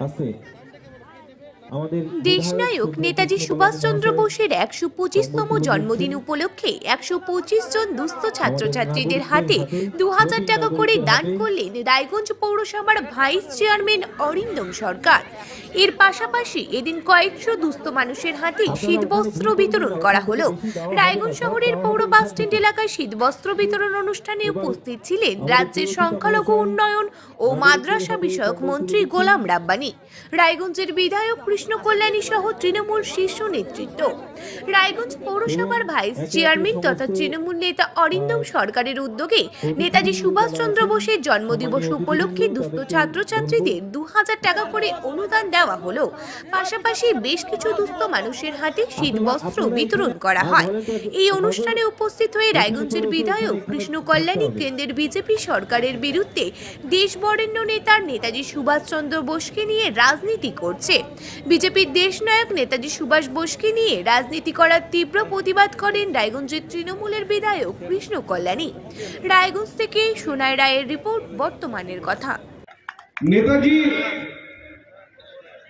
আছে আমাদের দেশনায়ক নেতাজি সুভাষচন্দ্র বোসের একশো পঁচিশতম জন্মদিন উপলক্ষে একশো পঁচিশ জন দুস্থ ছাত্রছাত্রীদের হাতে দু হাজার টাকা করে দান করলেন রায়গঞ্জ পৌরসভার ভাইস চেয়ারম্যান অরিন্দম সরকার। এর পাশাপাশি এদিন কয়েকশো দুস্থ মানুষের হাতে শীতবস্ত্র বিতরণ করা হলো। রায়গঞ্জ শহরের পৌর বাসস্ট্যান্ড এলাকায় শীতবস্ত্র বিতরণ অনুষ্ঠানে উপস্থিত ছিলেন রাজ্যের সংখ্যালঘু উন্নয়ন ও মাদ্রাসা বিষয়ক মন্ত্রী গোলাম রাব্বানি। রায়গঞ্জের বিধায়ক কৃষ্ণ কল্যাণী সহ তৃণমূল শীর্ষ নেতৃত্ব। রায়গঞ্জ পৌরসভার ভাইস চেয়ারম্যান তথা তৃণমূল নেতা অরিন্দম সরকারের উদ্যোগে নেতাজি সুভাষচন্দ্র বোসের জন্মদিবস উপলক্ষে দুস্থ ছাত্রছাত্রীদের দু হাজার টাকা করে অনুদান দেওয়া হলো। পাশাপাশি বেশ কিছু দুস্থ মানুষের হাতে শীত বস্ত্র বিতরণ করা হয়। এই অনুষ্ঠানে উপস্থিত হয়ে রায়গঞ্জের বিধায়ক কৃষ্ণ কল্যাণী কেন্দ্রের বিজেপি সরকারের বিরুদ্ধে দেশ বরেণ্য নেতার নেতাজি সুভাষচন্দ্র বোসকে নিয়ে রাজনীতি করছে। বিজেপির দেশনায়ক নেতাজি সুভাষ বোসকে নিয়ে রাজনীতি করার তীব্র প্রতিবাদ করেন রায়গঞ্জের তৃণমূলের বিধায়ক কৃষ্ণ কল্যাণী। রায়গঞ্জ থেকে সোনাই রায়ের রিপোর্ট, বর্তমানের কথা। নেতাজি,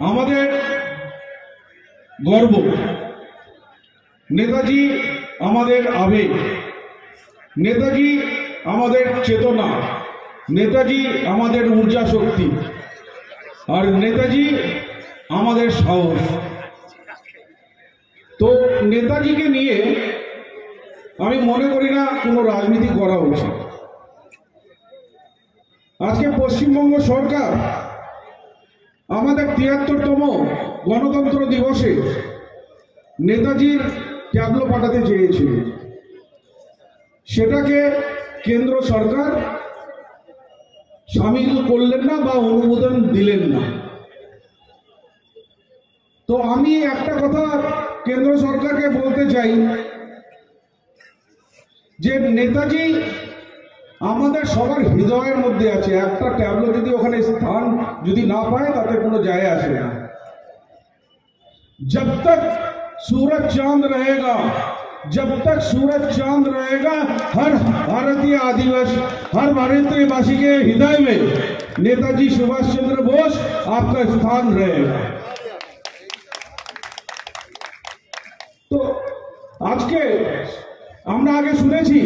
আমাদের গর্ব। নেতাজি, আমাদের আবেগ। নেতাজি, আমাদের চেতনা। নেতাজি, আমাদের ঊর্জা শক্তি আর নেতাজি আমাদের সাহস। তো নেতাজিকে নিয়ে আমি মনে করি না কোনো রাজনীতি করা উচিত। আজকে পশ্চিমবঙ্গ সরকার আমাদের তিয়াত্তরতম গণতন্ত্র দিবসে নেতাজির ট্যাবলো পাঠাতে চেয়েছিল। সেটাকে কেন্দ্র সরকার সামিল করলেন না বা অনুমোদন দিলেন না। তো আমি একটা কথা কেন্দ্র সরকারকে বলতে চাই যে নেতাজি আমাদের সবার হৃদয়ের মধ্যে আছে একটা ট্যাবলো যদি ওখানে স্থান যদি না পায় তাতে কোনো যায় আসে না जब तक सूरज चांद रहेगा जब तक सूरज चांद रहेगा हर भारतीय आदिवासी हर भारतीय वासी के हृदय में नेताजी सुभाष चंद्र बोस आपका स्थान रहेगा আজকে আমরা আগে শুনেছি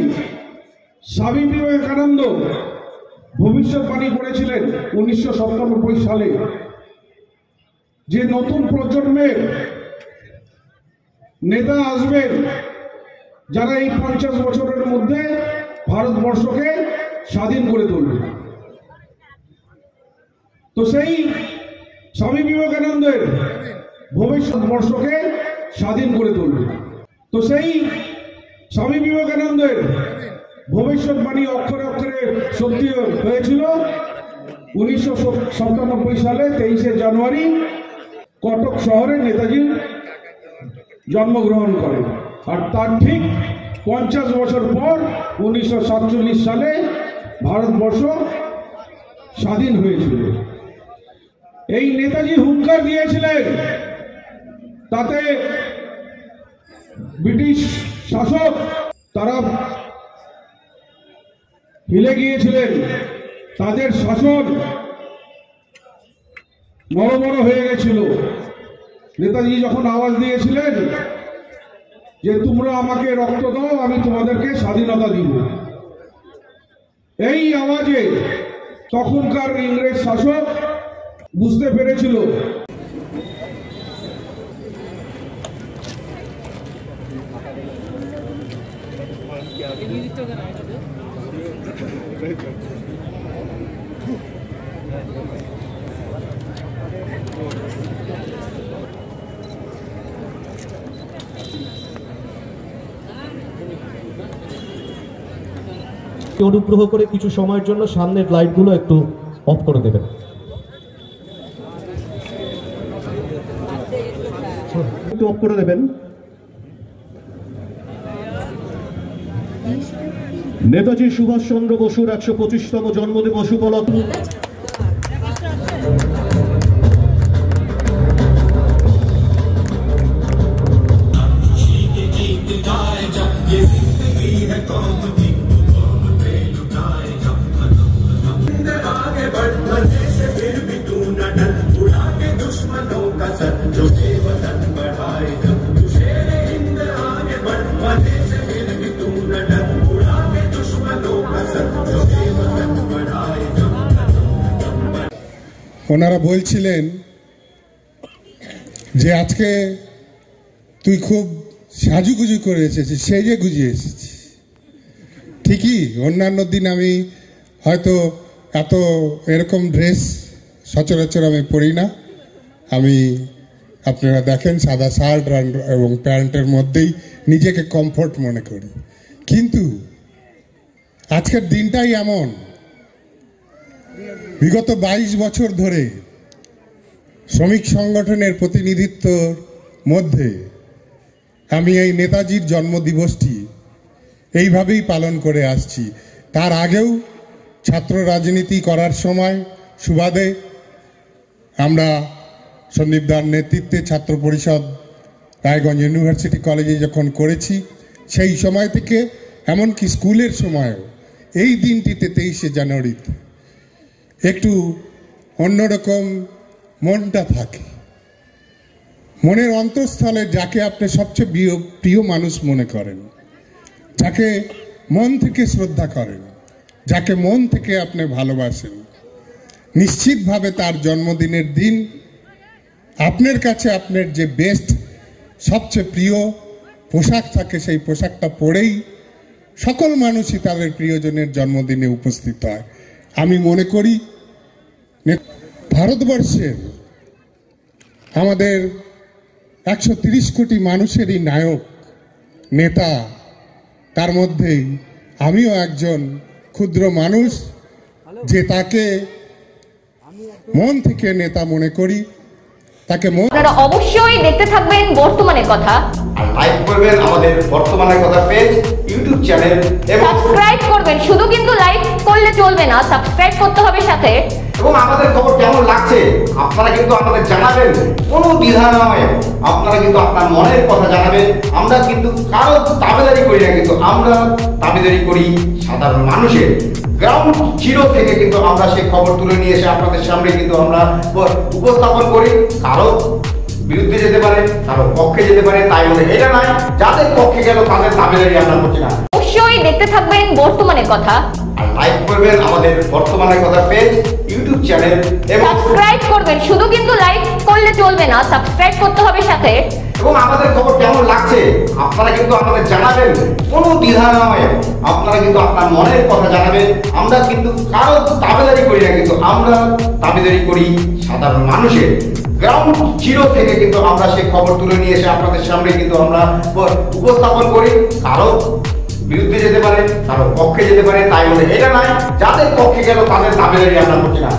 স্বামী বিবেকানন্দ ভবিষ্যৎবাণী করেছিলেন উনিশশো সাতানব্বই সালে যে নতুন প্রজন্মের নেতা আসবেন যারা এই পঞ্চাশ বছরের মধ্যে ভারতবর্ষকে স্বাধীন করে তুলবে। তো সেই স্বামী বিবেকানন্দের ভবিষ্যৎ বর্ষকে স্বাধীন করে তুলবে। তো সেই স্বামী বিবেকানন্দের ভবিষ্যৎবাণী অক্ষরে অক্ষরে সত্যি হয়েছিল উনিশশো সাতানব্বই সালে তেইশে জানুয়ারি কটক শহরে নেতাজি জন্মগ্রহণ করেন। আর তার ঠিক পঞ্চাশ বছর পর উনিশশো সাতচল্লিশ সালে ভারতবর্ষ স্বাধীন হয়েছিল। এই নেতাজি হুঙ্কার দিয়েছিলেন, তাতে ব্রিটিশ শাসক তারা হিলে গিয়েছিলেন। তাদের শাসন বড় হয়ে গেছিল। নেতাজি যখন আওয়াজ দিয়েছিলেন যে, তোমরা আমাকে রক্ত দাও, আমি তোমাদেরকে স্বাধীনতা দিব। এই আওয়াজে তখনকার ইংরেজ শাসক বুঝতে পেরেছিল অনুগ্রহ করে কিছু সময়ের জন্য সামনের লাইটগুলো একটু অফ করে দেবেন। একটু অফ করে দেবেন। নেতাজি সুভাষচন্দ্র বসুর একশো পঁচিশতম জন্মদিবস উপলক্ষে ওনারা বলছিলেন যে আজকে তুই খুব সাজুগুজু করে এসেছিস সেই যে গুজিয়ে এসেছিস। ঠিকই, অন্যান্য দিন আমি হয়তো এত এরকম ড্রেস সচরাচর আমি পরি না। আমি আপনারা দেখেন, সাদা শার্ট এবং প্যান্টের মধ্যেই নিজেকে কমফোর্ট মনে করি। কিন্তু আজকের দিনটাই এমন। বিগত বাইশ বছর ধরে শ্রমিক সংগঠনের প্রতিনিধিত্বর মধ্যে আমি এই নেতাজির জন্মদিবসটি এইভাবেই পালন করে আসছি। তার আগেও ছাত্র রাজনীতি করার সময় সুবাদে আমরা সন্দীপ দার নেতৃত্বে ছাত্র পরিষদ রায়গঞ্জ ইউনিভার্সিটি কলেজে যখন করেছি, সেই সময় থেকে এমনকি স্কুলের সময়ও এই দিনটিতে তেইশে জানুয়ারিতে একটু অন্যরকম মনটা থাকে। মনের অন্তঃস্থলে যাকে আপনি সবচেয়ে প্রিয় প্রিয় মানুষ মনে করেন, যাকে মন থেকে শ্রদ্ধা করেন, যাকে মন থেকে আপনি ভালোবাসেন, নিশ্চিতভাবে তার জন্মদিনের দিন আপনার কাছে আপনার যে বেস্ট সবচেয়ে প্রিয় পোশাক থাকে, সেই পোশাকটা পরেই সকল মানুষই তাদের প্রিয়জনের জন্মদিনে উপস্থিত হয়। আমি মনে করি ভারতবর্ষের আমাদের একশো তিরিশ কোটি মানুষেরই নায়ক নেতা তার মধ্যেই আমিও একজন ক্ষুদ্র মানুষ যে তাকে মন থেকে নেতা মনে করি তাকে মন আপনারা অবশ্যই দেখতে থাকবেন বর্তমানের কথা। আর লাইক করবেন আমাদের বর্তমানের কথা পেজ ইউটিউব চ্যানেল এবং সাবস্ক্রাইব করবেন। শুধু কিন্তু লাইক করলে চলবে না সাবস্ক্রাইব করতে হবে সাথে। এবং আমাদের খবর কেমন লাগছে? আপনারা কিন্তু আমাদের জানাবেন। কোনো দ্বিধা নয়। আপনারা কিন্তু আপনার মনের কথা জানাবেন। আমরা কিন্তু কারও দাবিদারি করি না, কিন্তু আমরা দাবিদারি করি সাধারণ মানুষের। গ্রাউন্ড জিরো থেকে কিন্তু আমরা সেই খবর তুলে নিয়ে এসে আপনাদের সামনে কিন্তু আমরা উপস্থাপন করি। কারও বিরুদ্ধে যেতে পারে, কারও পক্ষে যেতে পারে, তাই বলে। এটা নয়, যাদের পক্ষে গেল তাদের দাবিদারি আমরা করছি না। অবশ্যই দেখতে থাকবেন বর্তমানের কথা। আর লাইক করবেন আমাদের বর্তমানের কথা পেজ ইউটিউব চ্যানেল এবং সাবস্ক্রাইব করবেন শুধু কিন্তু লাইক করলে চলবে না সাবস্ক্রাইব করতে হবে সাথে। এবং আমাদের খবর কেমন লাগছে আপনারা কিন্তু আমাদের জানাবেন। কোনো দ্বিধা নয় আপনারা কিন্তু আপনার মনের কথা জানাবেন। আমরা কিন্তু কারও দাবিদারি করি না কিন্তু আমরা দাবিদারি করি সাধারণ মানুষের। গ্রাউন্ড জিরো থেকে কিন্তু আমরা সেই খবর তুলে নিয়ে এসে আপনাদের সামনে কিন্তু আমরা উপস্থাপন করি। কারও বিরুদ্ধে যেতে পারে, কারও পক্ষে যেতে পারে, তাই বলে এটা নয় যাদের পক্ষে গেল, তাদের দাবিদারি আমরা করছি না।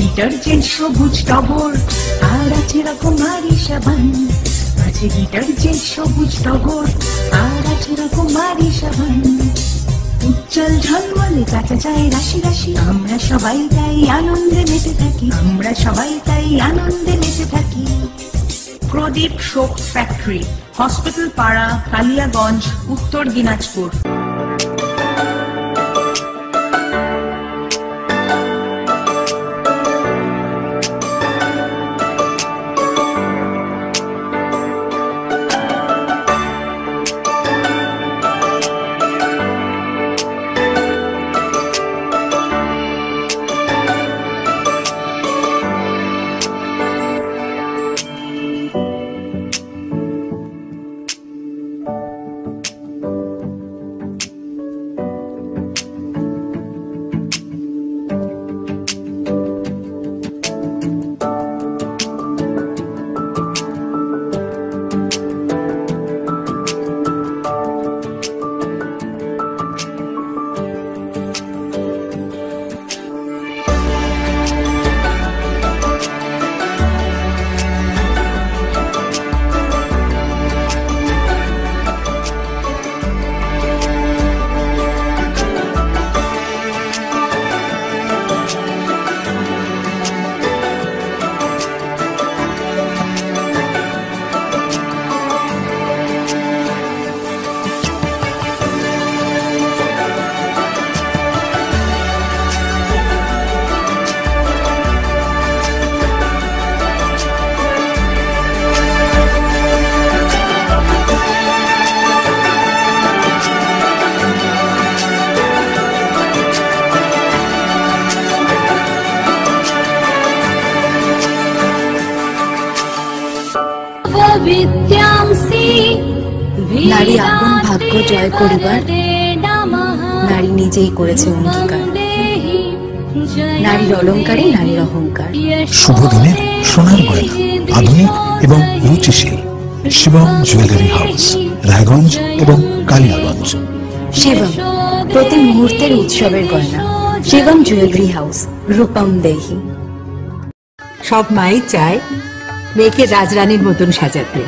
ডিটারজেন্ট সবুজ টগর, আর আছে সাবান। আছে ডিটারজেন্ট সবুজ টগর, আর আছে রকমারি সাবান। উজ্জ্বল ঝলমলে কাঁচা চায় রাশি রাশি। আমরা সবাই তাই আনন্দে মেতে থাকি। আমরা সবাই তাই আনন্দে মেতে থাকি। প্রদীপ শোক ফ্যাক্টরি হসপিটাল পাড়া কালিয়াগঞ্জ উত্তর দিনাজপুর। জয় করিবার। নারী নিজেই করেছে অঙ্গীকার। নারীর অলঙ্কারে নারীর অহংকার। শুভ দিনের সোনার গয়না আধুনিক এবং রুচিশীল শিবম জুয়েলারি হাউস রায়গঞ্জ এবং কালিয়াগঞ্জ। শিবম প্রতি মুহূর্তের উৎসবের গয়না। শিবম জুয়েলারি হাউস রূপম দেহি। সব মাই চায় মেয়েকে রাজরানীর মতন সাজাতে।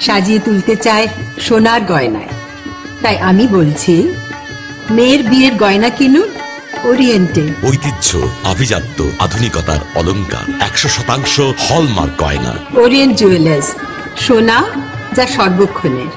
সাজিয়ে তুলতে চায় সোনার গয়নায়। তাই আমি বলছি মেয়ের বিয়ের গয়না কিনুন ওরিয়েন্টে ঐতিহ্য আভিজাত্য আধুনিকতার অলংকার একশো শতাংশ হলমার্ক গয়না। ওরিয়েন্ট জুয়েলার্স সোনা যা সর্বক্ষণের।